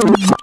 Oh,